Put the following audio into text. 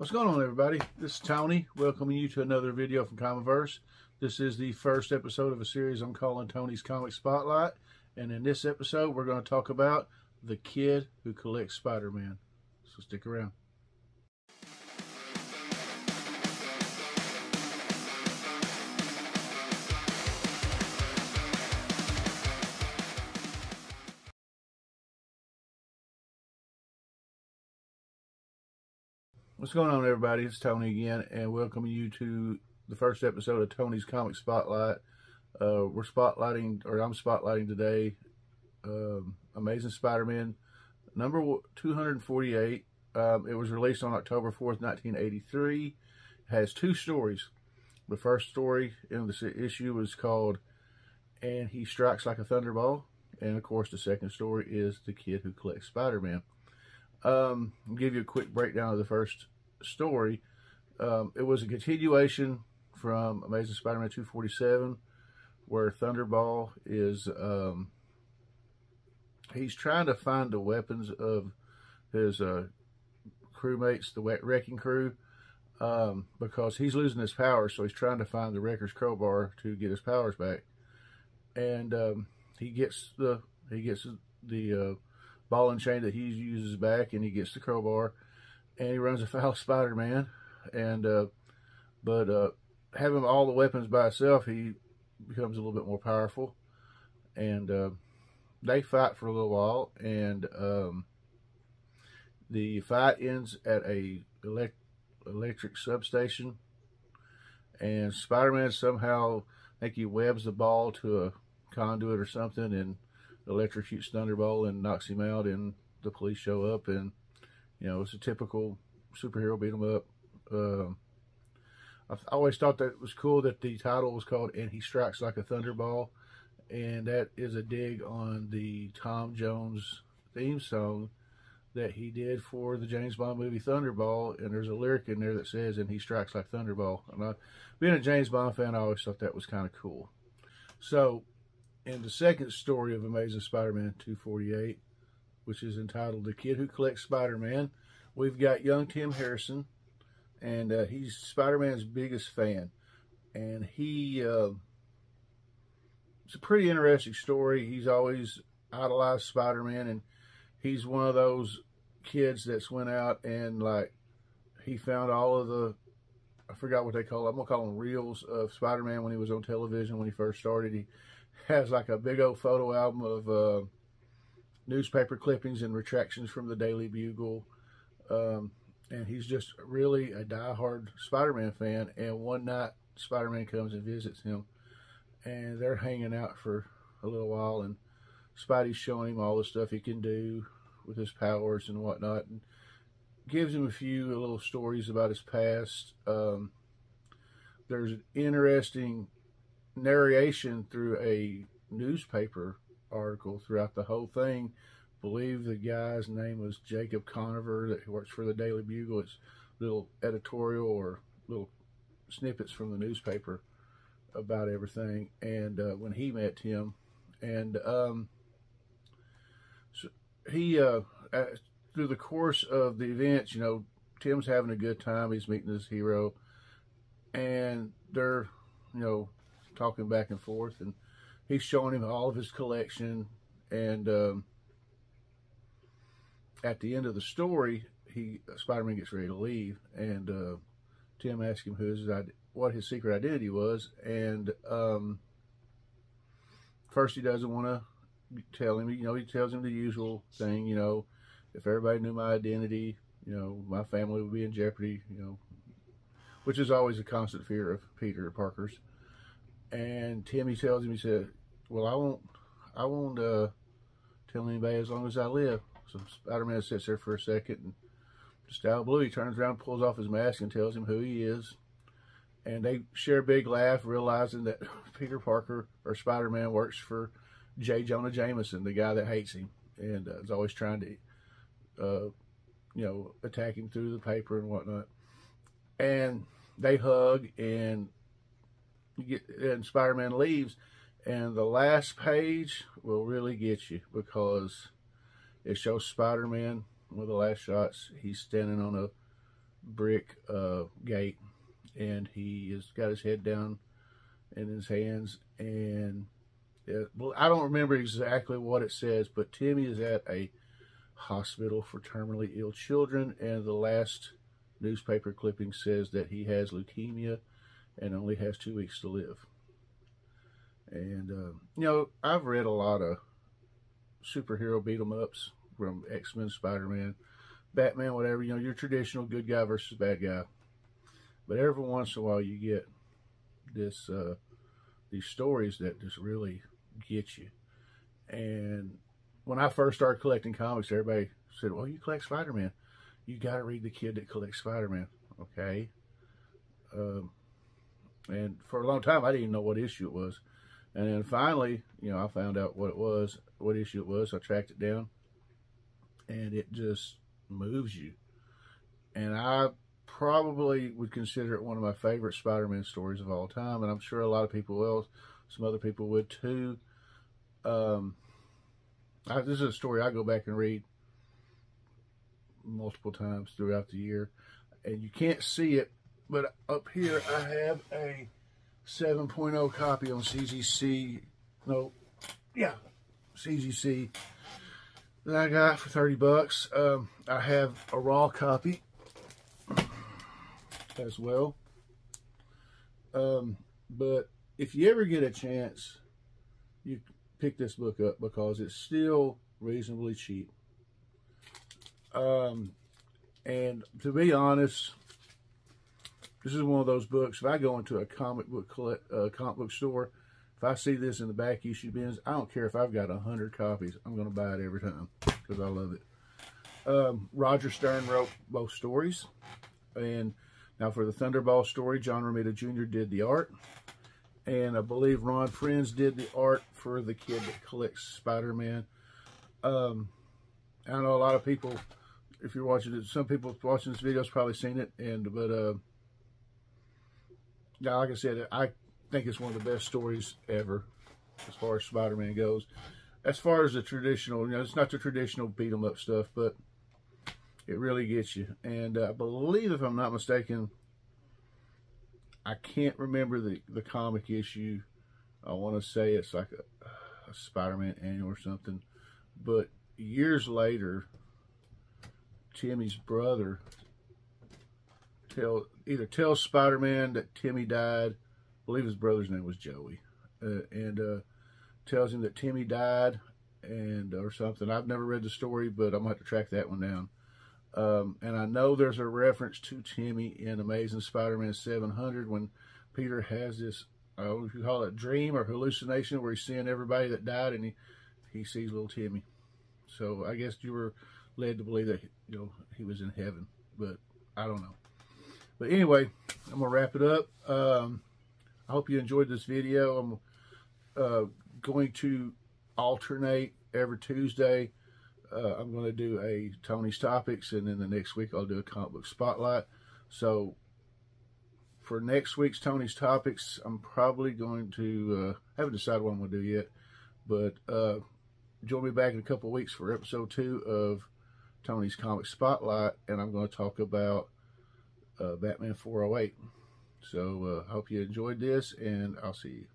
What's going on everybody? This is Tony welcoming you to another video from Comiverse. This is the first episode of a series I'm calling Tony's Comic Spotlight and in this episode we're going to talk about the kid who collects Spider-Man. So stick around. What's going on, everybody? It's Tony again, and welcoming you to the first episode of Tony's Comic Spotlight. Uh, we're spotlighting, or I'm spotlighting today, um, Amazing Spider-Man number 248. Um, it was released on October 4th, 1983. It has two stories. The first story in this issue was called And He Strikes Like a Thunderball. And, of course, the second story is The Kid Who Collects Spider-Man. Um, I'll give you a quick breakdown of the first story. Um, it was a continuation from Amazing Spider-Man 247, where Thunderball is um, he's trying to find the weapons of his uh, crewmates, the wrecking crew, um, because he's losing his powers. So he's trying to find the wrecker's crowbar to get his powers back, and um, he gets the he gets the uh, ball and chain that he uses back, and he gets the crowbar, and he runs afoul of Spider-Man, and uh, but uh, having all the weapons by himself, he becomes a little bit more powerful, and uh, they fight for a little while, and um, the fight ends at a elect electric substation, and Spider-Man somehow I think he webs the ball to a conduit or something, and electrocutes Thunderball and knocks him out, and the police show up, and you know it's a typical superhero beat 'em up. Um, I always thought that it was cool that the title was called "And He Strikes Like a Thunderball," and that is a dig on the Tom Jones theme song that he did for the James Bond movie Thunderball, and there's a lyric in there that says, "And he strikes like Thunderball." And I, being a James Bond fan, I always thought that was kind of cool. So in the second story of Amazing Spider-Man 248, which is entitled The Kid Who Collects Spider-Man, we've got young Tim Harrison, and uh, he's Spider-Man's biggest fan. And he, uh, it's a pretty interesting story. He's always idolized Spider-Man, and he's one of those kids that's went out and, like, he found all of the, I forgot what they call it, I'm going to call them reels of Spider-Man when he was on television when he first started. He has like a big old photo album of uh, newspaper clippings and retractions from the Daily Bugle. Um, and he's just really a die-hard Spider-Man fan. And one night, Spider-Man comes and visits him, and they're hanging out for a little while. And Spidey's showing him all the stuff he can do with his powers and whatnot, and gives him a few little stories about his past. Um, there's an interesting narration through a newspaper article throughout the whole thing. I believe the guy's name was Jacob Conover that works for the Daily Bugle. It's little editorial or little snippets from the newspaper about everything. And uh, when he met Tim, and um, so he uh, through the course of the events, you know, Tim's having a good time. He's meeting his hero, and they're you know talking back and forth, and he's showing him all of his collection. And um, at the end of the story, he Spider-Man gets ready to leave, and uh, Tim asks him who his what his secret identity was, and um, first he doesn't want to tell him. You know, he tells him the usual thing. You know, if everybody knew my identity, you know, my family would be in jeopardy. You know, which is always a constant fear of Peter Parker's. And Timmy tells him, he said, well, I won't, I won't uh, tell anybody as long as I live. So Spider-Man sits there for a second and just out of blue, he turns around, pulls off his mask and tells him who he is. And they share a big laugh, realizing that Peter Parker or Spider-Man works for J. Jonah Jameson, the guy that hates him and uh, is always trying to, uh, you know, attack him through the paper and whatnot. And they hug and and Spider-Man leaves, and the last page will really get you because it shows Spider-Man with the last shots. He's standing on a brick uh, gate, and he has got his head down in his hands, and it, well, I don't remember exactly what it says, but Timmy is at a hospital for terminally ill children, and the last newspaper clipping says that he has leukemia and only has two weeks to live. And, uh, you know, I've read a lot of superhero beat 'em ups from X Men, Spider Man, Batman, whatever, you know, your traditional good guy versus bad guy. But every once in a while you get this, uh, these stories that just really get you. And when I first started collecting comics, everybody said, well, you collect Spider-Man. You got to read The Kid That Collects Spider-Man. Okay. Um, and for a long time, I didn't even know what issue it was. And then finally, you know, I found out what it was, what issue it was. I tracked it down. And it just moves you. And I probably would consider it one of my favorite Spider-Man stories of all time. And I'm sure a lot of people will, some other people would too. Um, I, this is a story I go back and read multiple times throughout the year. And you can't see it, but up here I have a 7.0 copy on CGC. No, yeah, CGC that I got for 30 bucks. Um, I have a raw copy as well. Um, but if you ever get a chance, you pick this book up because it's still reasonably cheap. Um, and to be honest, this is one of those books. If I go into a comic book collect, uh, comic book store, if I see this in the back issue bins, I don't care if I've got a hundred copies. I'm going to buy it every time because I love it. Um, Roger Stern wrote both stories, and now for the Thunderball story, John Romita Jr. did the art, and I believe Ron Frenz did the art for the kid that collects Spider-Man. Um, I know a lot of people, if you're watching it, some people watching this video has probably seen it, and but uh, yeah, like I said, I think it's one of the best stories ever as far as Spider-Man goes. As far as the traditional, you know, it's not the traditional beat 'em up stuff, but it really gets you. And uh, I believe, if I'm not mistaken, I can't remember the, the comic issue. I want to say it's like a, a Spider-Man annual or something. But years later, Timmy's brother tell either tells Spider-Man that Timmy died. I believe his brother's name was Joey, uh, and uh, tells him that Timmy died and or something. I've never read the story, but I'm gonna have to track that one down. Um, and I know there's a reference to Timmy in Amazing Spider-Man 700 when Peter has this, I don't know if you call it dream or hallucination, where he's seeing everybody that died and he, he sees little Timmy. So I guess you were led to believe that you know he was in heaven, but I don't know. But anyway, I'm gonna wrap it up. Um, I hope you enjoyed this video. I'm uh, going to alternate every Tuesday uh, I'm going to do a Tony's Topics, and then the next week I'll do a comic book spotlight. So for next week's Tony's Topics, I'm probably going to, uh, haven't decided what I'm going to do yet, but uh, join me back in a couple weeks for episode two of Tony's Comic Spotlight, and I'm going to talk about Batman 408. So I uh, hope you enjoyed this, and I'll see you.